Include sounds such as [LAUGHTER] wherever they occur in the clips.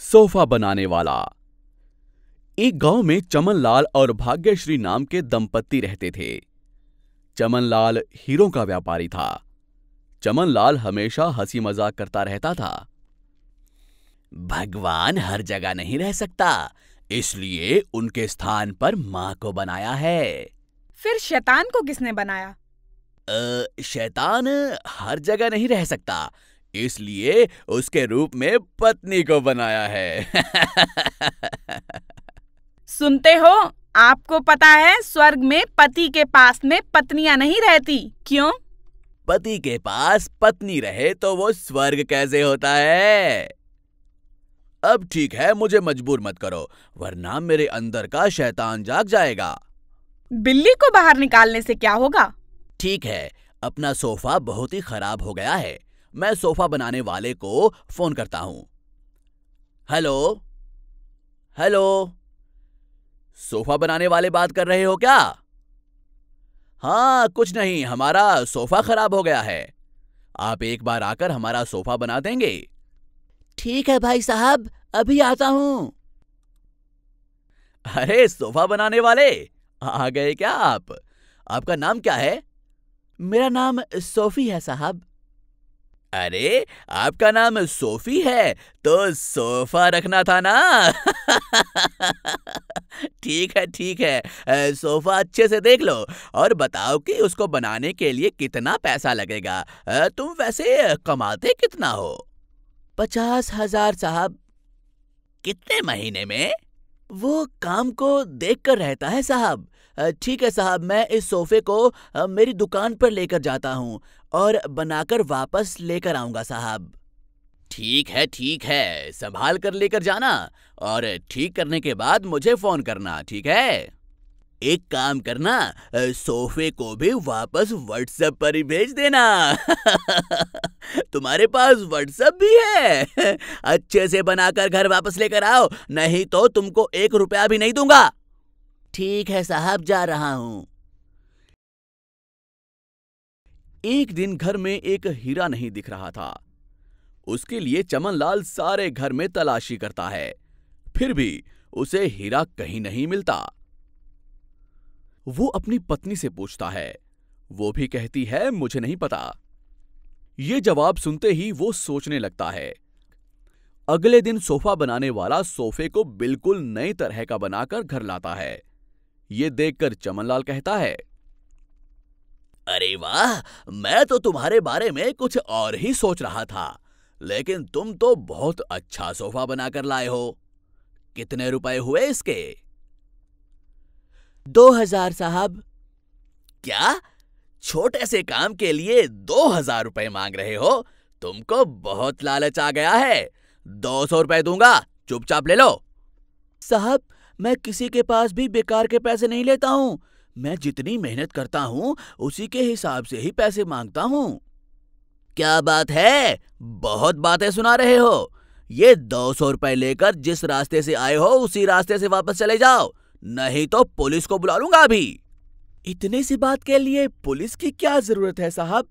Sofa बनाने वाला। एक गाँव में चमनलाल और भाग्यश्री नाम के दंपत्ति रहते थे। चमनलाल हीरों का व्यापारी था। चमनलाल हमेशा हँसी मज़ाक करता रहता था। भगवान हर जगह नहीं रह सकता इसलिए उनके स्थान पर माँ को बनाया है। फिर शैतान को किसने बनाया? अ, शैतान हर जगह नहीं रह सकता इसलिए उसके रूप में पत्नी को बनाया है। सुनते हो? आपको पता है स्वर्ग में पति के पास में पत्नियाँ नहीं रहती। क्यों? पति के पास पत्नी रहे तो वो स्वर्ग कैसे होता है? अब ठीक है मुझे मजबूर मत करो वरना मेरे अंदर का शैतान जाग जाएगा। बिल्ली को बाहर निकालने से क्या होगा? ठीक है अपना सोफा बहुत ही खराब हो गया है। मैं सोफा बनाने वाले को फ़ोन करता हूँ। हेलो? हेलो? सोफा बनाने वाले बात कर रहे हो क्या? हाँ कुछ नहीं हमारा सोफा खराब हो गया है। आप एक बार आकर हमारा सोफा बना देंगे। ठीक है भाई साहब अभी आता हूँ। अरे सोफा बनाने वाले आ गए क्या आप? आपका नाम क्या है? मेरा नाम सोफी है साहब। अरे, आपका नाम सोफी है तो सोफा रखना था ना? [LAUGHS] ठीक है ठीक है सोफा अच्छे से देख लो, और बताओ कि उसको बनाने के लिए कितना पैसा लगेगा तुम वैसे कमाते कितना हो? पचास हज़ार, साहब। कितने महीने में? वो काम को देख कर रहता है, साहब। ठीक है, साहब, मैं इस सोफे को मेरी दुकान पर लेकर जाता हूँ। और बनाकर वापस लेकर आऊँगा साहब। ठीक है ठीक है संभाल कर लेकर जाना और ठीक करने के बाद मुझे फ़ोन करना ठीक है? एक काम करना सोफे को भी वापस व्हाट्सएप पर ही भेज देना। [LAUGHS] तुम्हारे पास व्हाट्सएप भी है। [LAUGHS] अच्छे से बनाकर घर वापस लेकर आओ नहीं तो तुमको एक रुपया भी नहीं दूँगा। ठीक है साहब जा रहा हूँ। एक दिन घर में एक हीरा नहीं दिख रहा था। उसके लिए चमनलाल सारे घर में तलाशी करता है। फिर भी उसे हीरा कहीं नहीं मिलता। वो अपनी पत्नी से पूछता है। वो भी कहती है, मुझे नहीं पता। ये जवाब सुनते ही वो सोचने लगता है। अगले दिन सोफा बनाने वाला सोफे को बिल्कुल नई तरह का बनाकर घर लाता है। ये देखकर चमनलाल कहता है अरे वाह, मैं तो तुम्हारे बारे में कुछ और ही सोच रहा था, लेकिन तुम तो बहुत अच्छा सोफा बनाकर लाए हो। कितने रुपए हुए इसके? दो हज़ार, साहब। क्या? छोटे से काम के लिए दो हज़ार रुपए मांग रहे हो? तुमको बहुत लालच आ गया है। दो सौ रुपए दूँगा, चुपचाप ले लो। साहब, मैं किसी के पास भी बेकार के पैसे नहीं लेता हूँ। मैं जितनी मेहनत करता हूँ, उसी के हिसाब से ही पैसे माँगता हूँ। क्या बात है? बहुत बातें सुना रहे हो। ये दो सौ रुपए लेकर जिस रास्ते से आए हो, उसी रास्ते से वापस चले जाओ। नहीं तो पुलिस को बुला लूँगा अभी। इतनी सी बात के लिए पुलिस की क्या ज़रूरत है, साहब?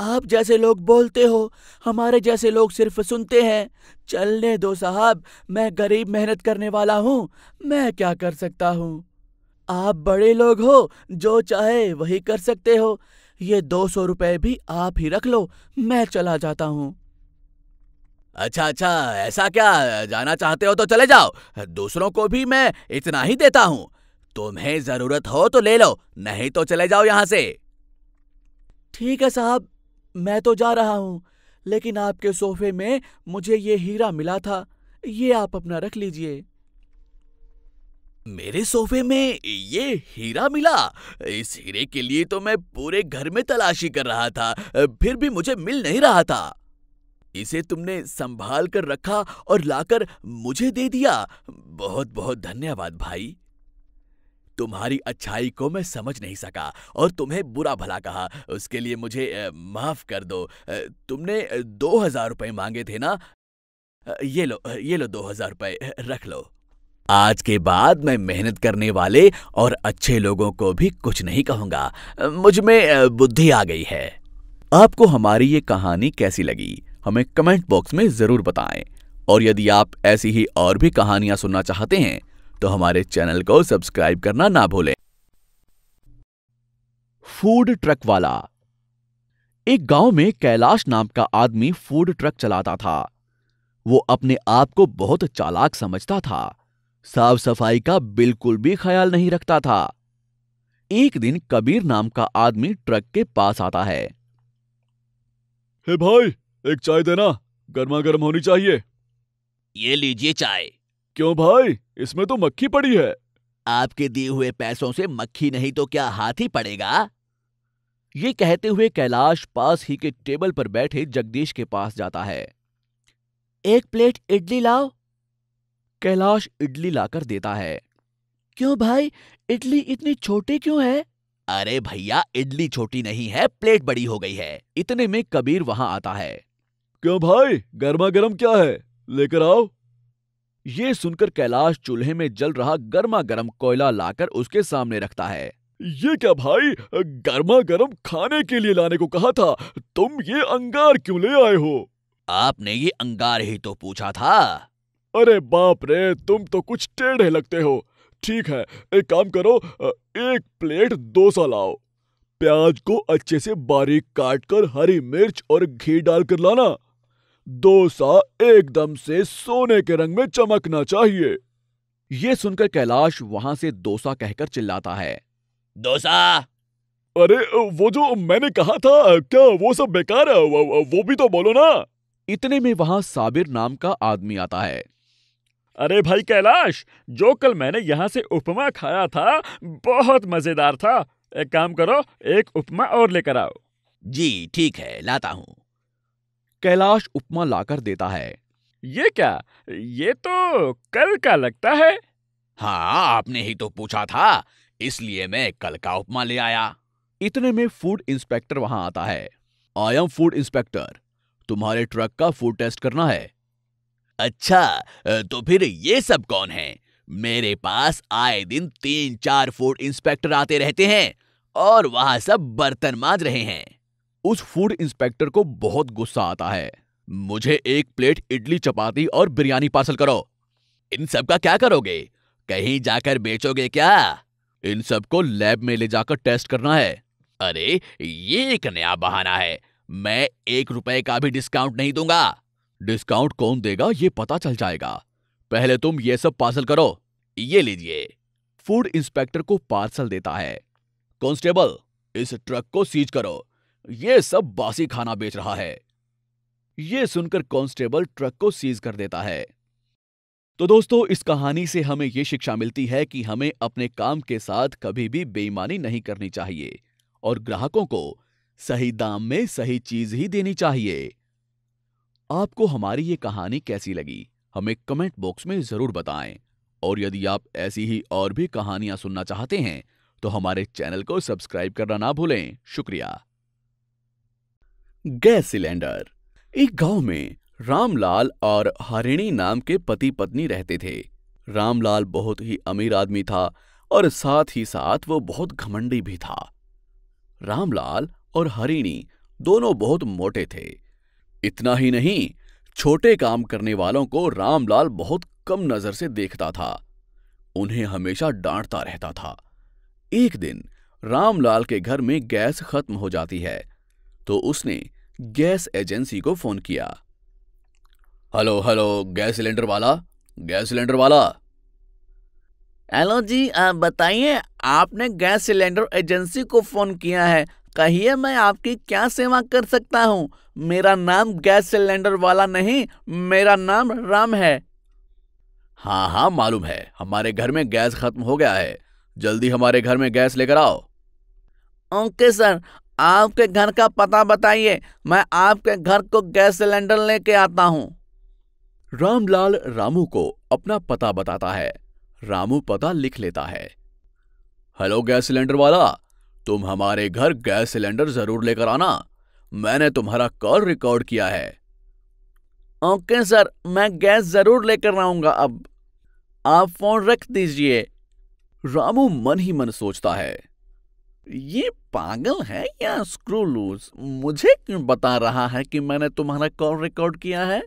आप जैसे लोग बोलते हो, हमारे जैसे लोग सिर्फ़ सुनते हैं। चलने दो, साहब। मैं गरीब मेहनत करने वाला हूँ। मैं क्या कर सकता हूँ? आप बड़े लोग हो जो चाहे वही कर सकते हो। ये दो सौ रुपए भी आप ही रख लो मैं चला जाता हूँ। अच्छा अच्छा ऐसा क्या? जाना चाहते हो तो चले जाओ। दूसरों को भी मैं इतना ही देता हूँ। तुम्हें ज़रूरत हो तो ले लो नहीं तो चले जाओ यहाँ से। ठीक है साहब मैं तो जा रहा हूँ लेकिन आपके सोफे में मुझे ये हीरा मिला था ये आप अपना रख लीजिए। मेरे सोफे में ये हीरा मिला। इस हीरे के लिए तो मैं पूरे घर में तलाशी कर रहा था, फिर भी मुझे मिल नहीं रहा था। इसे तुमने संभाल कर रखा और लाकर मुझे दे दिया। बहुत बहुत धन्यवाद भाई। तुम्हारी अच्छाई को मैं समझ नहीं सका और तुम्हें बुरा भला कहा। उसके लिए मुझे माफ़ कर दो। तुमने दो हज़ार रुपए मांगे थे ना? ये लो ये लो दो हज़ार रुपए रख लो। आज के बाद मैं मेहनत करने वाले और अच्छे लोगों को भी कुछ नहीं कहूँगा। मुझमें बुद्धि आ गई है। आपको हमारी ये कहानी कैसी लगी, हमें कमेंट बॉक्स में ज़रूर बताएँ। और यदि आप ऐसी ही और भी कहानियाँ सुनना चाहते हैं तो हमारे चैनल को सब्सक्राइब करना ना भूलें। फ़ूड ट्रक वाला। एक गाँव में कैलाश नाम का आदमी फ़ूड ट्रक चलाता था। वो अपने आप को बहुत चालाक समझता था। साफ़ सफ़ाई का बिल्कुल भी ख्याल नहीं रखता था। एक दिन कबीर नाम का आदमी ट्रक के पास आता है। हे भाई एक चाय देना। गर्मा गर्म होनी चाहिए। ये लीजिए चाय। क्यों भाई? इसमें तो मक्खी पड़ी है। आपके दिए हुए पैसों से मक्खी नहीं तो क्या हाथ ही पड़ेगा? ये कहते हुए कैलाश पास ही के टेबल पर बैठे जगदीश के पास जाता है। एक प्लेट इडली लाओ। कैलाश इडली लाकर देता है। क्यों भाई? इडली इतनी छोटी क्यों है? अरे भैया इडली छोटी नहीं है प्लेट बड़ी हो गई है। इतने में कबीर वहाँ आता है। क्यों भाई? गर्मा गर्म क्या है? लेकर आओ। ये सुनकर कैलाश चूल्हे में जल रहा गर्मा गर्म कोयला लाकर उसके सामने रखता है। ये क्या भाई? गर्मा गर्म खाने के लिए लाने को कहा था। तुम ये अंगार क्यों ले आए हो? आपने ये अंगार ही तो पूछा था। अरे बाप रे तुम तो कुछ टेढ़े लगते हो। ठीक है एक काम करो एक प्लेट डोसा लाओ। प्याज को अच्छे से बारीक काट कर हरी मिर्च और घी डालकर लाना। डोसा एकदम से सोने के रंग में चमकना चाहिए। ये सुनकर कैलाश वहाँ से डोसा कहकर चिल्लाता है। डोसा! अरे वो जो मैंने कहा था क्या वो सब बेकार है? वो, वो भी तो बोलो ना। इतने में वहाँ साबिर नाम का आदमी आता है। अरे भाई कैलाश जो कल मैंने यहाँ से उपमा खाया था बहुत मज़ेदार था। एक काम करो एक उपमा और लेकर आओ। जी ठीक है लाता हूँ। कैलाश उपमा लाकर देता है। ये क्या? ये तो कल का लगता है। हाँ आपने ही तो पूछा था इसलिए मैं कल का उपमा ले आया। इतने में फ़ूड इंस्पेक्टर वहाँ आता है। आई एम फ़ूड इंस्पेक्टर तुम्हारे ट्रक का फ़ूड टेस्ट करना है। अच्छा तो फिर ये सब कौन है? मेरे पास आए दिन तीन चार फ़ूड इंस्पेक्टर आते रहते हैं और वहाँ सब बर्तन मांज रहे हैं। उस फ़ूड इंस्पेक्टर को बहुत गुस्सा आता है। मुझे एक प्लेट इडली, चपाती और बिरयानी पार्सल करो। इन सब का क्या करोगे? कहीं जाकर बेचोगे क्या? इन सबको लैब में ले जाकर टेस्ट करना है। अरे, ये एक नया बहाना है। मैं एक रुपए का भी डिस्काउंट नहीं दूँगा। डिस्काउंट कौन देगा ये पता चल जाएगा। पहले तुम ये सब पार्सल करो। ये लीजिए। फ़ूड इंस्पेक्टर को पार्सल देता है। कांस्टेबल, इस ट्रक को सीज करो। ये सब बासी खाना बेच रहा है। ये सुनकर कांस्टेबल ट्रक को सीज कर देता है। तो दोस्तों, इस कहानी से हमें यह शिक्षा मिलती है कि हमें अपने काम के साथ कभी भी बेईमानी नहीं करनी चाहिए और ग्राहकों को सही दाम में सही चीज़ ही देनी चाहिए। आपको हमारी ये कहानी कैसी लगी, हमें कमेंट बॉक्स में ज़रूर बताएँ। और यदि आप ऐसी ही और भी कहानियाँ सुनना चाहते हैं तो हमारे चैनल को सब्सक्राइब करना ना भूलें। शुक्रिया। Gas cylinder. एक गाँव में रामलाल और हरिणी नाम के पति पत्नी रहते थे। रामलाल बहुत ही अमीर आदमी था और साथ ही साथ वो बहुत घमंडी भी था। रामलाल और हरिणी दोनों बहुत मोटे थे। इतना ही नहीं, छोटे काम करने वालों को रामलाल बहुत कम नज़र से देखता था। उन्हें हमेशा डांटता रहता था। एक दिन रामलाल के घर में गैस खत्म हो जाती है तो उसने गैस एजेंसी को फ़ोन किया। हेलो हेलो, गैस सिलेंडर वाला, गैस सिलेंडर वाला। हेलो जी बताइए, आपने गैस सिलेंडर एजेंसी को फ़ोन किया है कहिए मैं आपकी क्या सेवा कर सकता हूँ? मेरा नाम गैस सिलेंडर वाला नहीं, मेरा नाम राम है। हाँ हाँ मालूम है। हमारे घर में गैस खत्म हो गया है। जल्दी हमारे घर में गैस लेकर आओ। Okay, sir. आपके घर का पता बताइए। मैं आपके घर को गैस सिलेंडर लेके आता हूँ। रामलाल रामू को अपना पता बताता है। रामू पता लिख लेता है। हेलो, गैस सिलेंडर वाला। तुम हमारे घर गैस सिलेंडर ज़रूर लेकर आना। मैंने तुम्हारा कॉल रिकॉर्ड किया है। ओके, सर, मैं गैस ज़रूर लेकर आऊँगा अब। आप फ़ोन रख दीजिए। रामू मन ही मन सोचता है, ये पागल है या स्क्रू लूज मुझे क्यों बता रहा है कि मैंने तुम्हारा कॉल रिकॉर्ड किया है?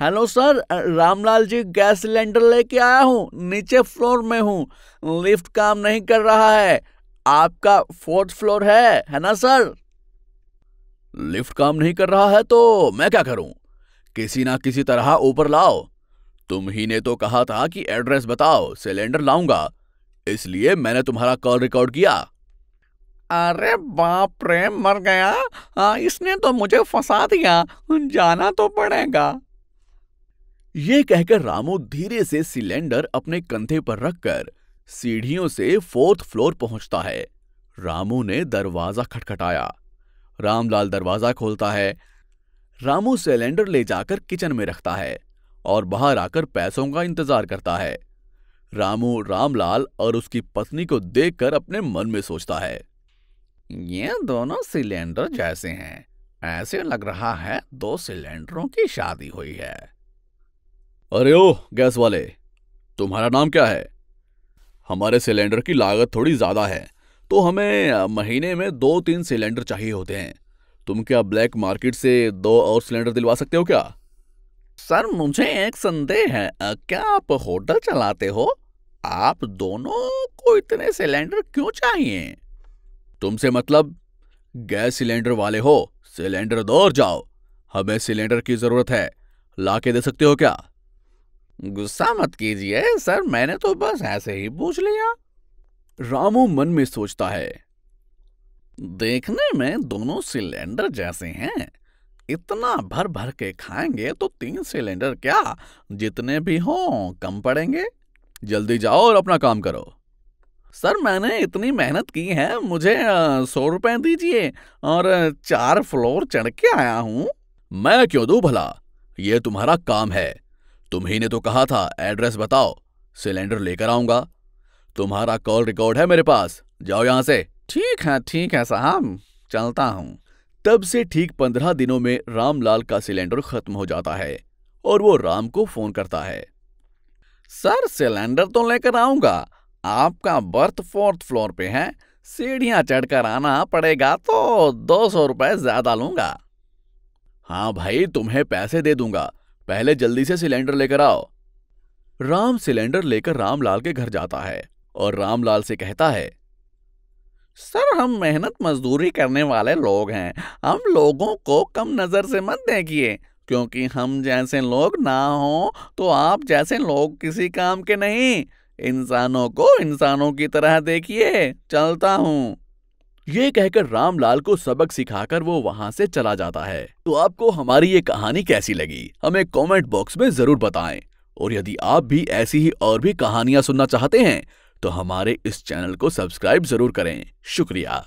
Hello, sir, Ramlal ji, gas cylinder लेके आया हूँ, नीचे फ्लोर में हूँ। लिफ्ट काम नहीं कर रहा है। आपका फोर्थ फ्लोर है है ना सर? लिफ्ट काम नहीं कर रहा है तो मैं क्या करूँ? किसी ना किसी तरह ऊपर लाओ। तुम ही ने तो कहा था कि एड्रेस बताओ सिलेंडर लाऊँगा। इसलिए मैंने तुम्हारा कॉल रिकॉर्ड किया। अरे बाप रे मर गया। आ, हाँ, इसने तो मुझे फंसा दिया। जाना तो पड़ेगा। ये कहकर रामू धीरे से सिलेंडर अपने कंधे पर रखकर सीढ़ियों से फोर्थ फ्लोर पहुँचता है। रामू ने दरवाज़ा खटखटाया। रामलाल दरवाज़ा खोलता है। रामू सिलेंडर ले जाकर किचन में रखता है और बाहर आकर पैसों का इंतज़ार करता है। रामू, रामलाल और उसकी पत्नी को देखकर अपने मन में सोचता है, ये दोनों सिलेंडर जैसे हैं। ऐसे लग रहा है दो सिलेंडरों की शादी हुई है। अरे ओ गैस वाले, तुम्हारा नाम क्या है? हमारे सिलेंडर की लागत थोड़ी ज़्यादा है तो हमें महीने में दो तीन सिलेंडर चाहिए होते हैं। तुम क्या ब्लैक मार्केट से दो और सिलेंडर दिलवा सकते हो क्या? सर, मुझे एक संदेह है क्या आप होटल चलाते हो? आप दोनों को इतने सिलेंडर क्यों चाहिए? तुमसे मतलब गैस सिलेंडर वाले हो, सिलेंडर दो और जाओ, हमें सिलेंडर की ज़रूरत है ला के दे सकते हो क्या? गुस्सा मत कीजिए, सर, मैंने तो बस ऐसे ही पूछ लिया। रामू मन में सोचता है, देखने में दोनों सिलेंडर जैसे हैं, इतना भर भर के खाएँगे तो तीन सिलेंडर क्या, जितने भी हों, कम पड़ेंगे? जल्दी जाओ और अपना काम करो। सर, मैंने इतनी मेहनत की है, मुझे सौ रुपए दीजिए, और चार फ्लोर चढ़ के आया हूँ। मैं क्यों दू भला? ये तुम्हारा काम है। तुम्ही ने तो कहा था एड्रेस बताओ सिलेंडर लेकर आऊँगा। तुम्हारा कॉल रिकॉर्ड है मेरे पास जाओ यहाँ से। ठीक है ठीक है साहब चलता हूँ। तब से ठीक पंद्रह दिनों में रामलाल का सिलेंडर खत्म हो जाता है और वो राम को फ़ोन करता है। सर सिलेंडर तो लेकर आऊँगा आपका बर्थ फोर्थ फ्लोर पे है सीढ़ियाँ चढ़कर आना पड़ेगा तो दो सौ रुपए ज़्यादा लूँगा। हाँ भाई तुम्हें पैसे दे दूँगा पहले जल्दी से सिलेंडर लेकर आओ। राम सिलेंडर लेकर रामलाल के घर जाता है और रामलाल से कहता है, सर, हम मेहनत मजदूरी करने वाले लोग हैं। हम लोगों को कम नज़र से मत देखिए, क्योंकि हम जैसे लोग ना हो तो आप जैसे लोग किसी काम के नहीं। इंसानों को इंसानों की तरह देखिए। चलता हूँ। ये कहकर रामलाल को सबक सिखाकर वो वहाँ से चला जाता है। तो आपको हमारी ये कहानी कैसी लगी? हमें कमेंट बॉक्स में ज़रूर बताएँ। और यदि आप भी ऐसी ही और भी कहानियाँ सुनना चाहते हैं तो हमारे इस चैनल को सब्सक्राइब ज़रूर करें। शुक्रिया।